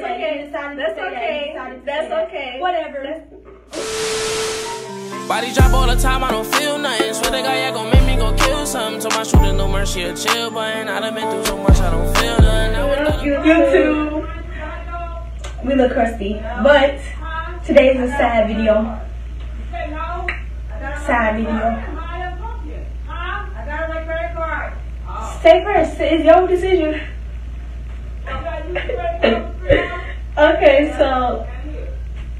that's that. okay. That's okay. that. You decided to That's okay. Whatever. Body drop all the time, I don't feel nothing. Swear to God, yeah, gon' make me go kill something. Told my shooter no mercy, a chill button. I done been through so much, I don't feel nothing. Now it's nothing. YouTube. We look crusty, but today is a sad video. Sad video. Stay first. It's your decision. Okay, so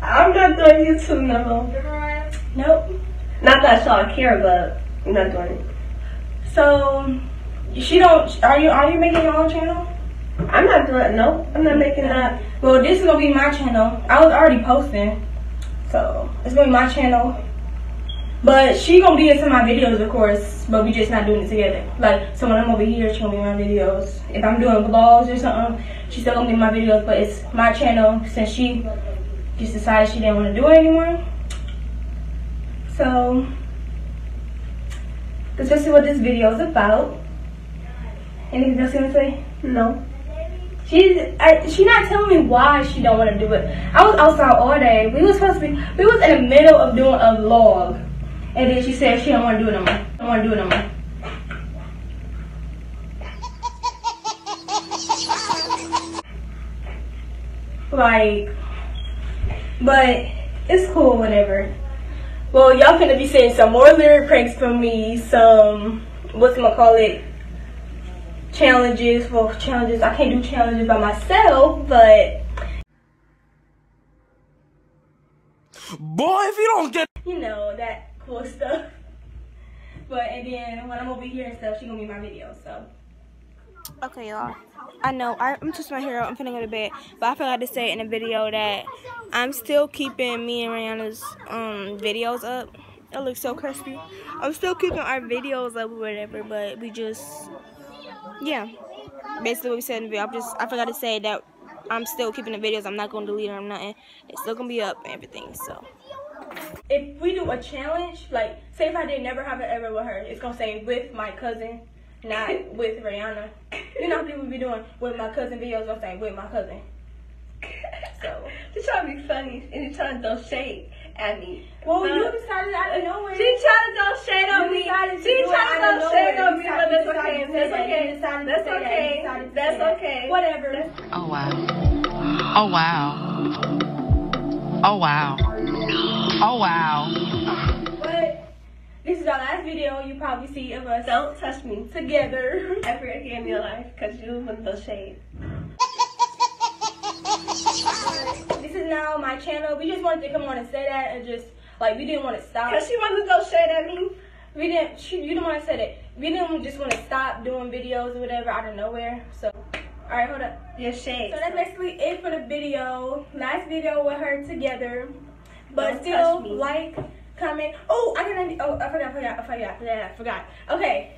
I'm not doing YouTube no more. Nope. Not that y'all care, but I'm not doing it. So she don't. Are you? Are you making your own channel? I'm not doing no. I'm not making that. Well, this is gonna be my channel. I was already posting, so it's gonna be my channel. But she gonna be in some of my videos, of course. But we just not doing it together. Like, so when I'm over here, she gonna be in my videos. If I'm doing vlogs or something, she's still gonna be in my videos. But it's my channel since she just decided she didn't want to do it anymore. So, just see what this video is about. Anything else you wanna say? No. She's I, she not telling me why she don't want to do it. I was outside all day. We was supposed to be we was in the middle of doing a vlog, and then she said she don't want to do it no more. Don't want to do it no more. Like, but it's cool whatever. Well, y'all gonna be seeing some more lyric pranks from me. Some what's gonna call it challenges. Well, challenges. I can't do challenges by myself, but Boy, if you don't get you know that cool stuff. But and then when I'm over here and stuff, she gonna be my video. So Okay, y'all. I know I, I'm twisting my hair out. I'm finna go to bed, but I forgot to say in the video that I'm still keeping me and Rayanna's um videos up. It looks so crispy. I'm still keeping our videos up or whatever, but we just yeah. Basically, what we said in the video. I'm just I forgot to say that I'm still keeping the videos. I'm not gonna delete them. Nothing. It's still gonna be up and everything. So if we do a challenge, like say if I did never have it ever with her, it's gonna say with my cousin, not with Rayanna. You know how people be doing with my cousin videos. Gonna say with my cousin. So She's trying to be funny and she's trying to throw shade at me. well, you Uh, decided out of nowhere. She trying to throw shade on me. She do trying to of throw shade on me, but that's you decided okay. That's say that. Okay. That's say that. You okay. decided to say That's okay. Whatever. Oh wow. Oh wow. Oh wow. Oh wow. Video you probably see of us Don't touch me together. ever again in your life because you to throw shade. This is now my channel. We just wanted to come on and say that and just like we didn't want to stop. Because she wanted to throw shade at me. We didn't. She, you didn't want to say that. We didn't just want to stop doing videos or whatever out of nowhere. So, all right, hold up. Your shade. So that's basically it for the video. Nice video with her together. But Don't still, like, comment. Oh, I can. Oh, I forgot. I Forgot. I forgot. Yeah, I forgot. Okay.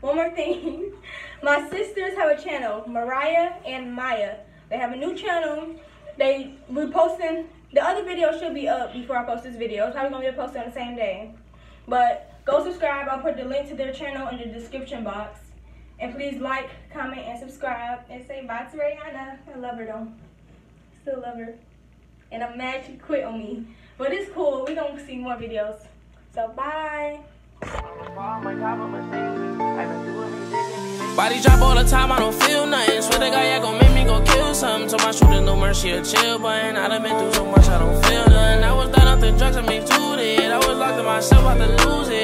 One more thing. My sisters have a channel, Mariah and Maya. They have a new channel. They we posting. The other video should be up before I post this video. It's probably gonna be posted on the same day. But go subscribe. I'll put the link to their channel in the description box. And please like, comment, and subscribe. And say bye to Rayanna. I love her though. Still love her. And I'm mad she quit on me. But it's cool. we going to see more videos. So bye. Body drop all the time, I don't feel nothing. Swear to God, yeah, gon' make me go kill something. Told my shooter no mercy, a chill button. I done been through so much, I don't feel nothing. I was done up the drugs, I made two it. I was locked in myself, about to lose it.